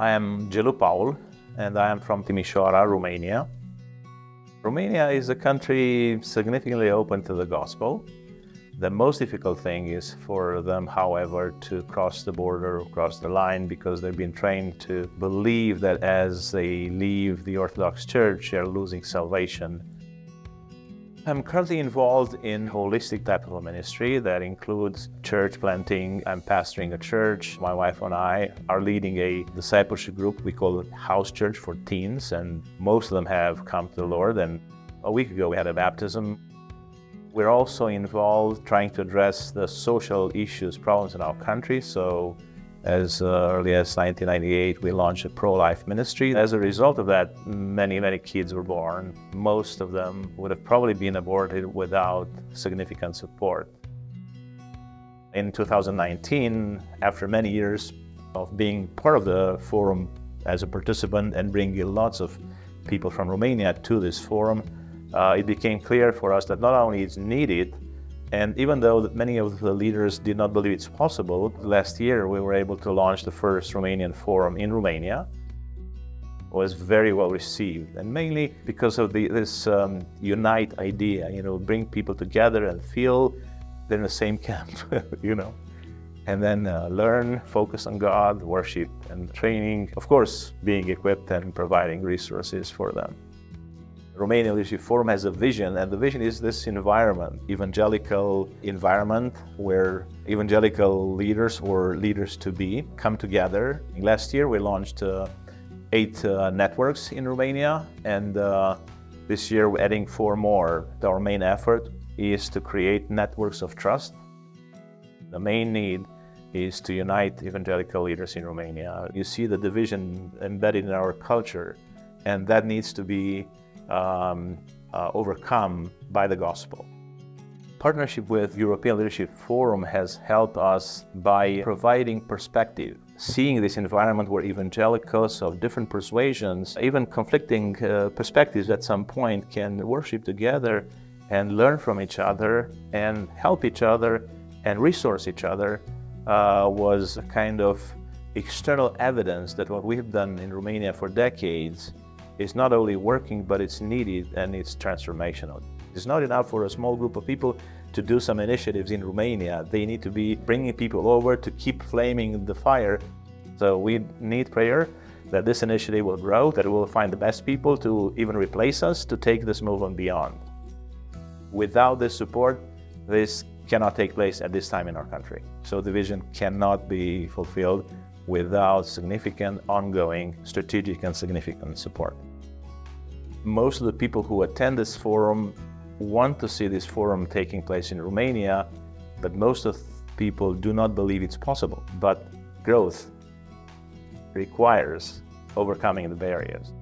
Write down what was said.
I am Gelu Paul and I am from Timișoara, Romania. Romania is a country significantly open to the gospel. The most difficult thing is for them, however, to cross the border, cross the line, because they've been trained to believe that as they leave the Orthodox Church, they're losing salvation. I'm currently involved in holistic type of ministry that includes church planting. I'm pastoring a church. My wife and I are leading a discipleship group. We call it House Church for Teens, and most of them have come to the Lord. And a week ago, we had a baptism. We're also involved trying to address the social issues, problems in our country. So as uh, early as 1998, we launched a pro-life ministry. As a result of that, many, many kids were born. Most of them would have probably been aborted without significant support. In 2019, after many years of being part of the forum as a participant and bringing lots of people from Romania to this forum, uh, it became clear for us that not only it's needed, and even though many of the leaders did not believe it's possible, last year we were able to launch the first Romanian forum in Romania. It was very well received, and mainly because of the, this um, unite idea, you know, bring people together and feel they're in the same camp, you know, and then uh, learn, focus on God, worship, and training. Of course, being equipped and providing resources for them. Romanian Leadership Forum has a vision, and the vision is this environment, evangelical environment where evangelical leaders or leaders to be come together. Last year we launched uh, eight uh, networks in Romania, and uh, this year we're adding four more. Our main effort is to create networks of trust. The main need is to unite evangelical leaders in Romania. You see the division embedded in our culture, and that needs to be um, uh, overcome by the gospel. Partnership with European Leadership Forum has helped us by providing perspective, seeing this environment where evangelicals of different persuasions, even conflicting uh, perspectives at some point, can worship together and learn from each other and help each other and resource each other uh, was a kind of external evidence that what we've done in Romania for decades is not only working, but it's needed and it's transformational. It's not enough for a small group of people to do some initiatives in Romania. They need to be bringing people over to keep flaming the fire. So we need prayer that this initiative will grow, that we will find the best people to even replace us to take this movement beyond. Without this support, this cannot take place at this time in our country. So the vision cannot be fulfilled without significant, ongoing, strategic and significant support. Most of the people who attend this forum want to see this forum taking place in Romania, but most of people do not believe it's possible. But growth requires overcoming the barriers.